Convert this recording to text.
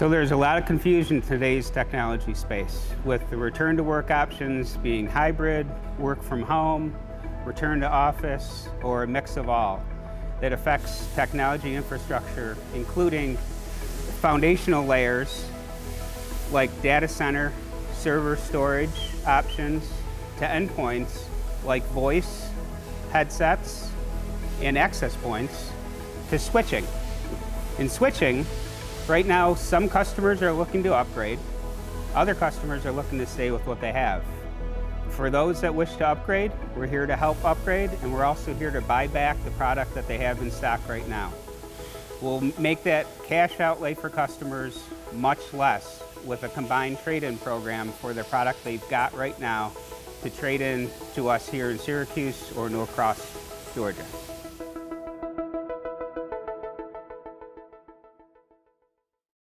So there's a lot of confusion in today's technology space with the return to work options being hybrid, work from home, return to office, or a mix of all that affects technology infrastructure, including foundational layers like data center, server storage options, to endpoints like voice, headsets, and access points, to switching. In switching, right now some customers are looking to upgrade, other customers are looking to stay with what they have. For those that wish to upgrade, we're here to help upgrade and we're also here to buy back the product that they have in stock right now. We'll make that cash outlay for customers much less with a combined trade-in program for the product they've got right now to trade in to us here in Syracuse or Norcross, Georgia.